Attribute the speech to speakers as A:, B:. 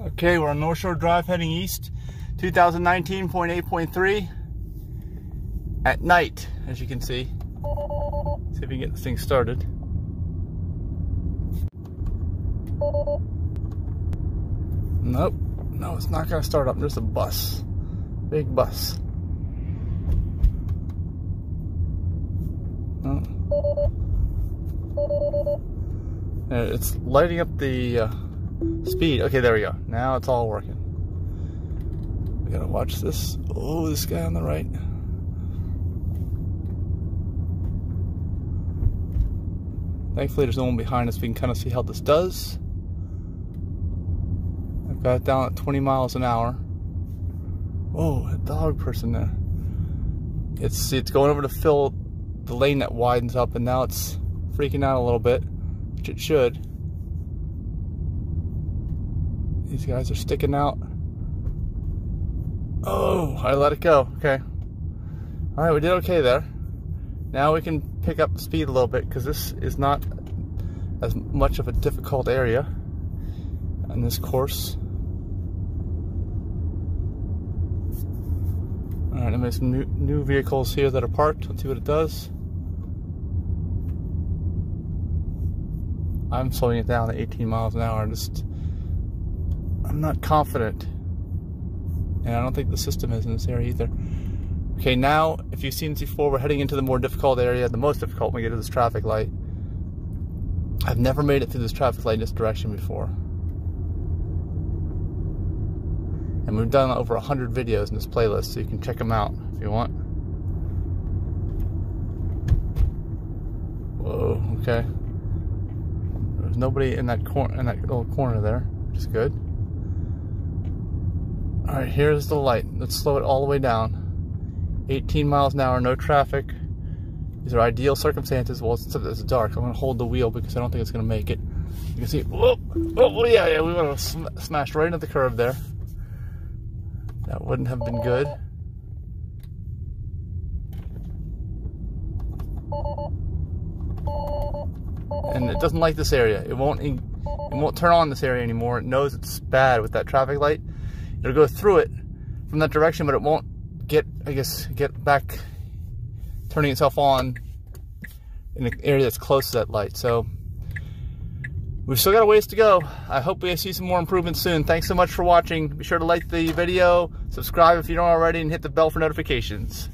A: Okay, we're on North Shore Drive heading east, 2019.8.3 at night, as you can see. See if we can get this thing started. Nope, no, it's not gonna start up. There's a bus, big bus. Oh. It's lighting up the uh, Speed. Okay, there we go. Now it's all working. We gotta watch this. Oh, this guy on the right. Thankfully, there's no one behind us. We can kind of see how this does. I've got it down at 20 miles an hour. Whoa, a dog person there. It's it's going over to fill the lane that widens up, and now it's freaking out a little bit, which it should. These guys are sticking out. Oh, I let it go. Okay. All right, we did okay there. Now we can pick up the speed a little bit because this is not as much of a difficult area on this course. All right, I made some new, new vehicles here that are parked. Let's see what it does. I'm slowing it down to 18 miles an hour. Just I'm not confident. And I don't think the system is in this area either. Okay, now, if you've seen this before, we're heading into the more difficult area, the most difficult when we get to this traffic light. I've never made it through this traffic light in this direction before. And we've done over 100 videos in this playlist, so you can check them out if you want. Whoa, okay. There's nobody in that corner in that little corner there, which is good. All right, here's the light. Let's slow it all the way down. 18 miles an hour, no traffic. These are ideal circumstances. Well, it's, it's dark. I'm gonna hold the wheel because I don't think it's gonna make it. You can see, whoop, oh, yeah, yeah, we have sm smashed right into the curb there. That wouldn't have been good. And it doesn't like this area. It won't, it won't turn on this area anymore. It knows it's bad with that traffic light it'll go through it from that direction, but it won't get, I guess, get back turning itself on in the area that's close to that light. So we've still got a ways to go. I hope we see some more improvements soon. Thanks so much for watching. Be sure to like the video, subscribe if you don't already, and hit the bell for notifications.